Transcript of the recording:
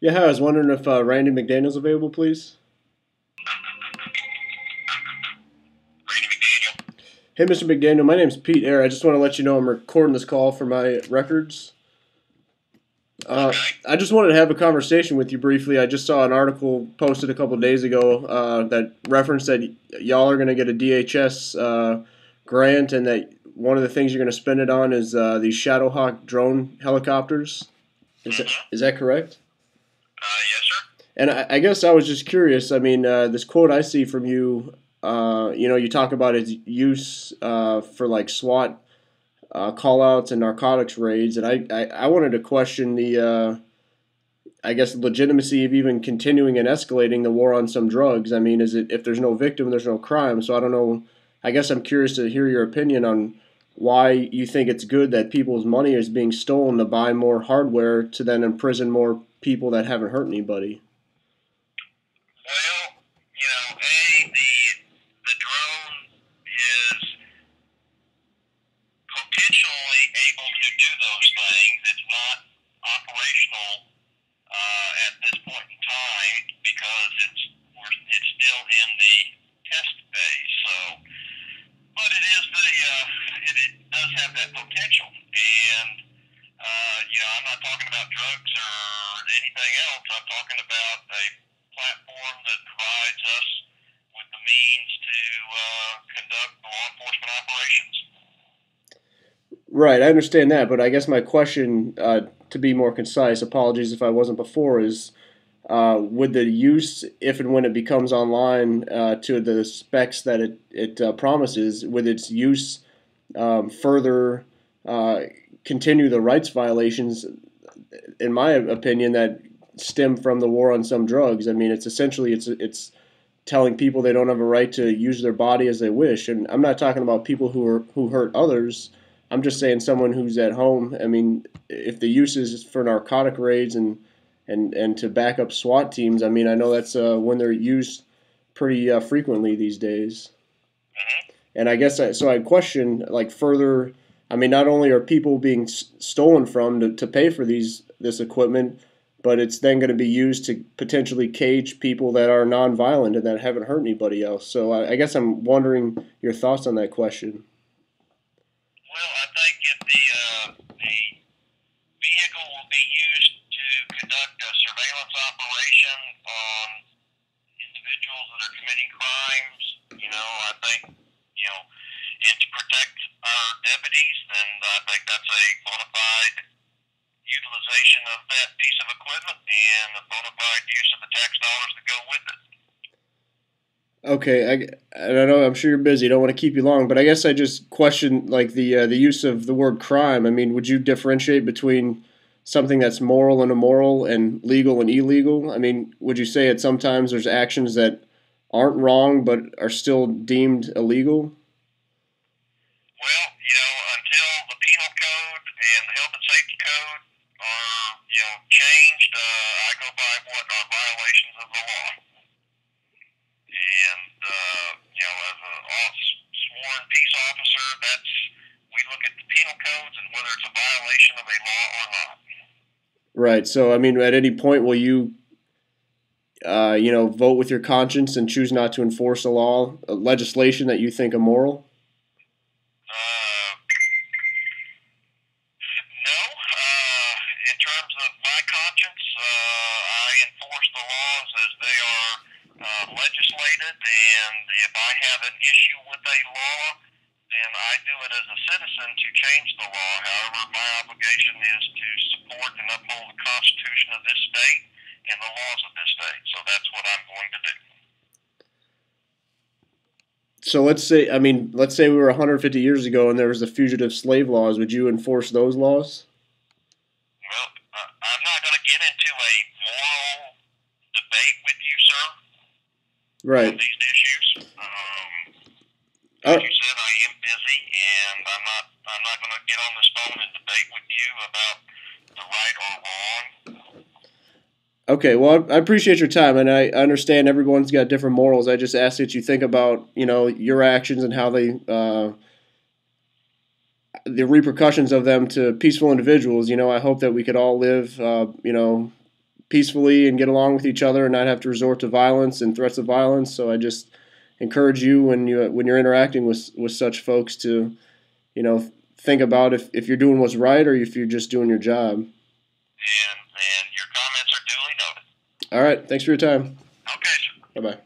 Yeah, I was wondering if uh, Randy McDaniel's available, please. Hey, Mr. McDaniel, my name's Pete Eyre. I just want to let you know I'm recording this call for my records. Uh, I just wanted to have a conversation with you briefly. I just saw an article posted a couple days ago uh, that referenced that y'all are going to get a DHS uh, grant and that one of the things you're going to spend it on is uh, these Shadowhawk drone helicopters. Is that, is that correct? Uh, yes, sir. And I, I guess I was just curious. I mean, uh, this quote I see from you, uh, you know, you talk about its use for like SWAT uh, call outs and narcotics raids. And I, I, I wanted to question the, uh, I guess, legitimacy of even continuing and escalating the war on some drugs. I mean, is it if there's no victim, there's no crime? So I don't know. I guess I'm curious to hear your opinion on why you think it's good that people's money is being stolen to buy more hardware to then imprison more people that haven't hurt anybody. Well, you know, a the the drone is potentially able to do those things. It's not operational uh, at this point in time because it's it's still in the test phase. So, but it is the uh, it, does have that potential, and uh, you know, I'm not talking about drugs or anything else. I'm talking about a platform that provides us with the means to uh, conduct law enforcement operations. Right, I understand that, but I guess my question, uh, to be more concise, apologies if I wasn't before, is uh, would the use, if and when it becomes online uh, to the specs that it, it uh, promises, would its use um, further uh, continue the rights violations, in my opinion, that stem from the war on some drugs? I mean, it's essentially it's it's telling people they don't have a right to use their body as they wish, and I'm not talking about people who are who hurt others. I'm just saying someone who's at home. I mean, if the use is for narcotic raids and and and to back up SWAT teams, I mean, I know that's uh, when they're used pretty uh, frequently these days. And I guess I, so. I question like further. I mean, not only are people being s- stolen from to, to pay for these this equipment, but it's then going to be used to potentially cage people that are nonviolent and that haven't hurt anybody else. So I, I guess I'm wondering your thoughts on that question. Well, I think if the uh, the vehicle will be used to conduct a surveillance operation on individuals that are committing crimes, you know, I think, you know, and to protect our deputies, then I think that's a bona fide utilization of that piece of equipment and a bona fide use of the tax dollars that go with it. Okay, I, I know. I'm sure you're busy. Don't want to keep you long, but I guess I just question like the uh, the use of the word crime. I mean, would you differentiate between something that's moral and immoral and legal and illegal? I mean, would you say that sometimes there's actions that aren't wrong but are still deemed illegal? Well, you know, until the penal code and the health and safety code are, you know, changed, uh, I go by what are violations of the law. And, uh, you know, as a sworn peace officer, that's, we look at the penal codes and whether it's a violation of a law or not. Right. So, I mean, at any point, will you, uh, you know, vote with your conscience and choose not to enforce a law, a legislation that you think immoral? Uh, no. Uh, in terms of my conscience, uh, I enforce the laws as they are legislated, and if I have an issue with a law, then I do it as a citizen to change the law. However, my obligation is to support and uphold the Constitution of this state and the laws of this state. So that's what I'm going to do. So let's say, I mean, let's say we were 150 years ago and there was the fugitive slave laws. Would you enforce those laws? Well, uh, I'm not going to get into a moral debate with you, sir. on Right. these issues. Um, Uh, you said, I am busy, and I'm not. I'm not going to get on this phone and debate with you about the right or wrong. Okay, well, I appreciate your time, and I understand everyone's got different morals. I just ask that you think about, you know, your actions and how they, uh, the repercussions of them to peaceful individuals. You know, I hope that we could all live, uh, you know, peacefully and get along with each other and not have to resort to violence and threats of violence. So I just encourage you when you when you're interacting with with such folks to, you know, think about if, if you're doing what's right or if you're just doing your job. And and your All right. Thanks for your time. Okay. Bye bye.